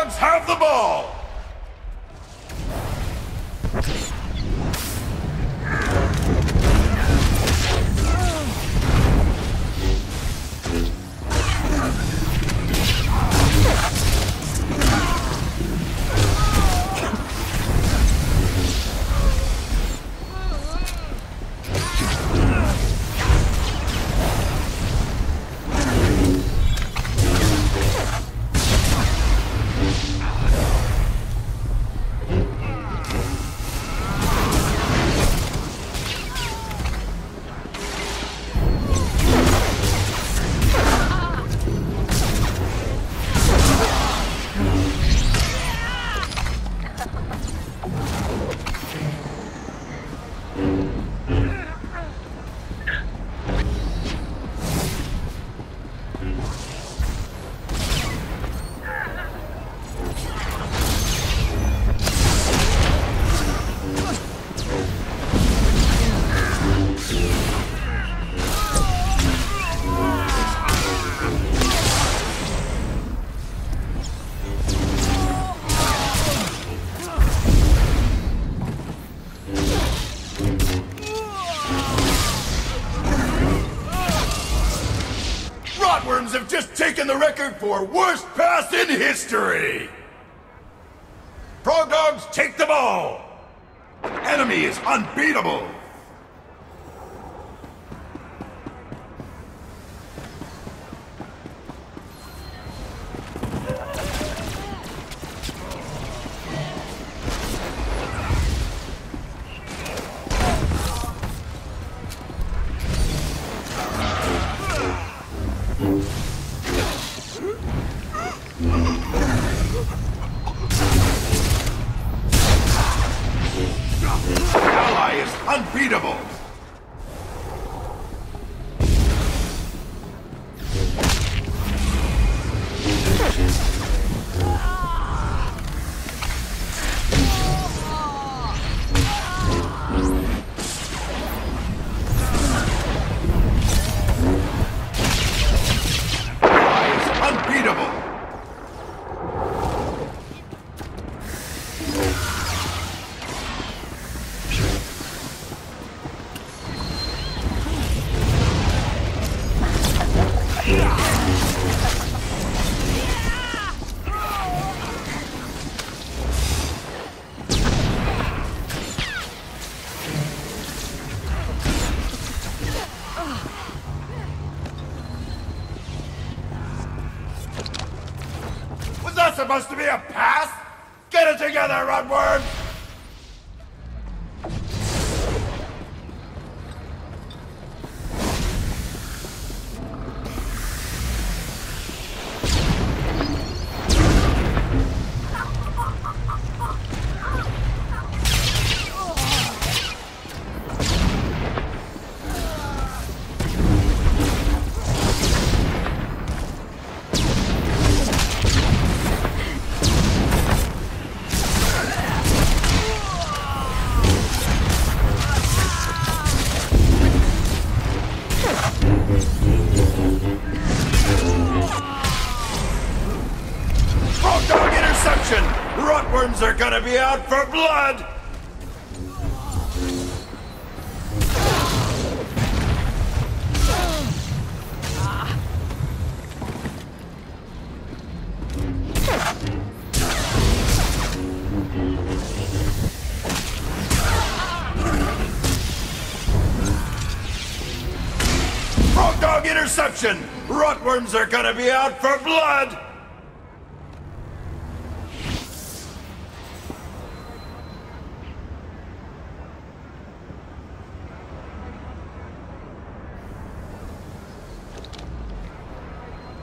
Have the ball. Just taken the record for worst pass in history! Frog Dogs take the ball! Enemy is unbeatable! Ally that supposed to be a pass? Get it together, Rotworm! Rotworms are gonna be out for blood! Frog Dog interception! Rotworms are gonna be out for blood!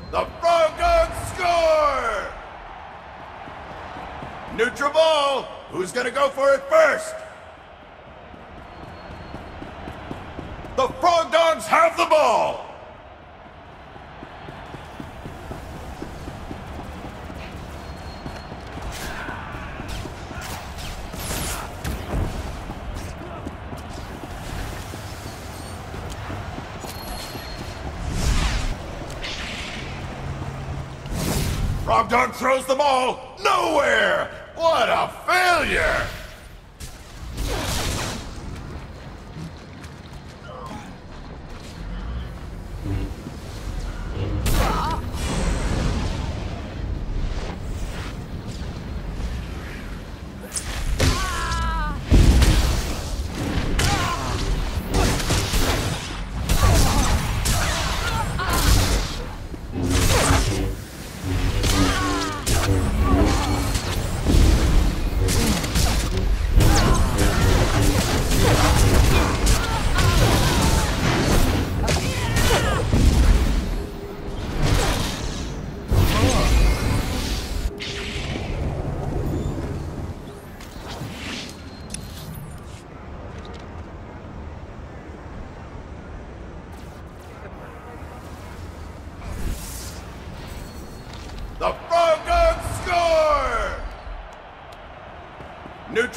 The Frog Dogs score! Neutral ball! Who's gonna go for it first? The Frog Dogs have the ball! Frog Dog throws the ball nowhere! What a failure!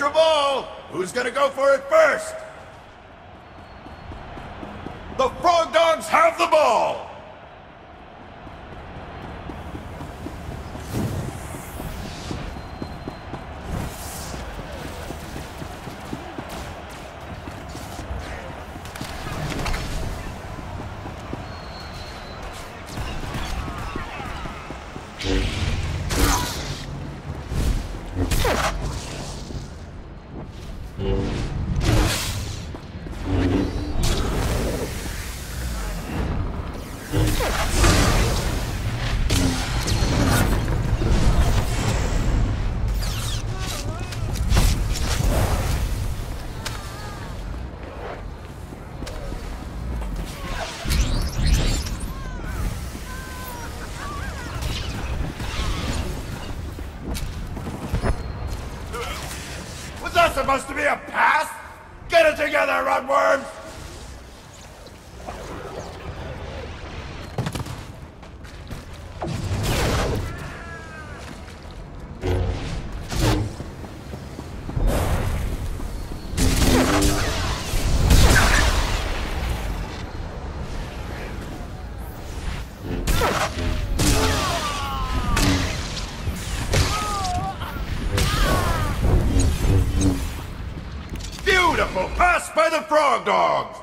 Neutral ball! Who's gonna go for it first? The Frog Dogs have the ball! Was supposed to be a pass? Get it together, Rotworms! Beautiful pass by the Frog Dogs!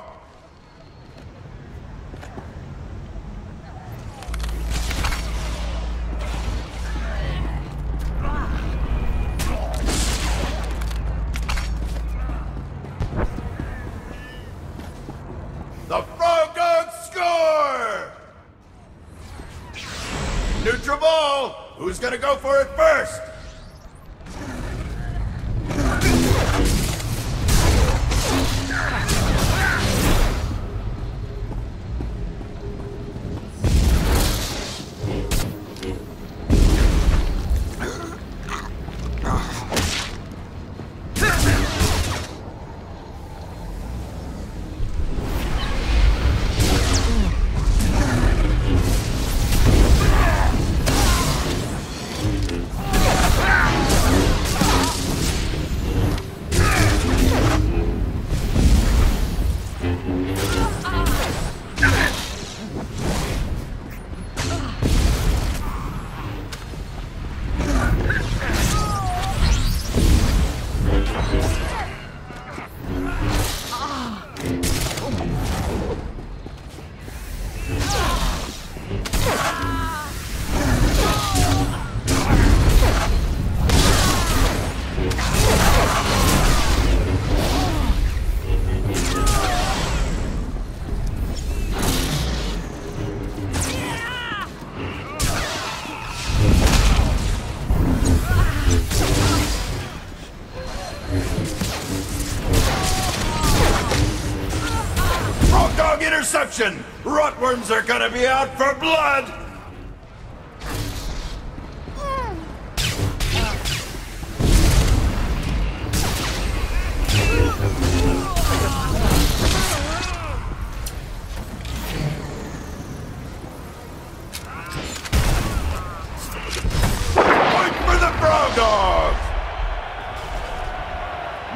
The Frog Dogs score! Neutral ball! Who's gonna go for it first? Interception! Rotworms are gonna be out for blood!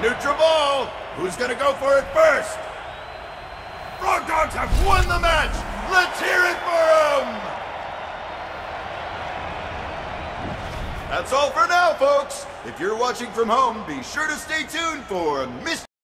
Neutral ball! Who's gonna go for it first? Frog Dogs have won the match! Let's hear it for them! That's all for now, folks. If you're watching from home, be sure to stay tuned for Mystery.